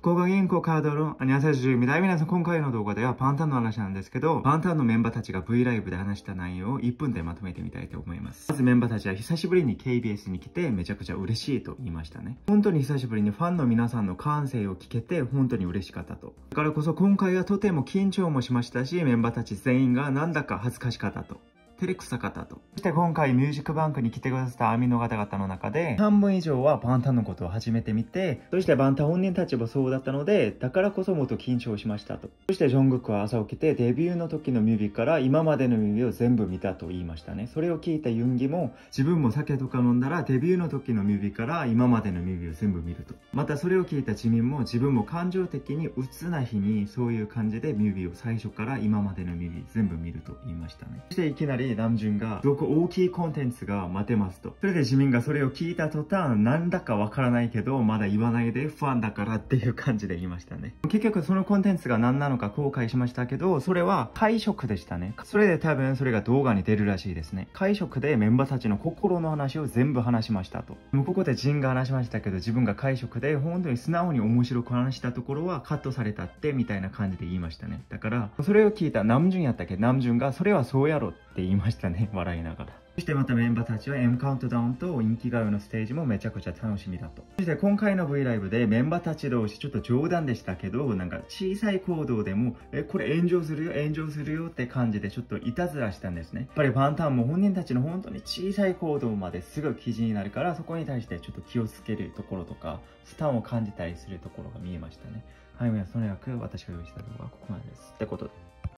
福岡銀行カードのアニャセジュミ皆さん今回の動画ではパンタンの話なんですけど、パンタンのメンバーたちが V ライブで話した内容を1分でまとめてみたいと思います。まずメンバーたちは久しぶりに KBS に来てめちゃくちゃ嬉しいと言いましたね。本当に久しぶりにファンの皆さんの感性を聞けて本当に嬉しかったと。だからこそ今回はとても緊張もしましたし、メンバーたち全員がなんだか恥ずかしかったと。照れくさかったと。そして今回ミュージックバンクに来てくださったアミの方々の中で、半分以上はバンタンのことを初めて見て、そしてバンタン本人たちもそうだったので、だからこそもっと緊張しましたと。そしてジョングクは朝起きてデビューの時のミュービーから今までのミュービーを全部見たと言いましたね。それを聞いたユンギも、自分も酒とか飲んだらデビューの時のミュービーから今までのミュービーを全部見ると。またそれを聞いたジミンも自分も感情的に鬱な日にそういう感じでミュービーを最初から今までのミュービー全部見ると言いましたね。そしていきなりナムジュンがごく大きいコンテンツが待てますと。それで市民がそれを聞いた途端、なんだかわからないけど、まだ言わないでファンだからっていう感じで言いましたね。結局そのコンテンツが何なのか後悔しましたけど、それは会食でしたね。それで多分それが動画に出るらしいですね。会食でメンバーたちの心の話を全部話しましたと。もうここでジンが話しましたけど、自分が会食で本当に素直に面白く話したところはカットされたってみたいな感じで言いましたね。だから、それを聞いたナムジュンやったっけ？ナムジュンがそれはそうやろってって言いましたね。笑いながら。そしてまたメンバーたちは M カウントダウンと人気がのステージもめちゃくちゃ楽しみだと。そして今回の V ライブでメンバーたち同士ちょっと冗談でしたけど、なんか小さい行動でも、え、これ炎上するよ、炎上するよって感じでちょっといたずらしたんですね。やっぱりファンタンも本人たちの本当に小さい行動まですぐ記事になるから、そこに対してちょっと気をつけるところとか、スタンを感じたりするところが見えましたね。はい、皆さん、とにかく私が用意した動画はここまでです。ってことで。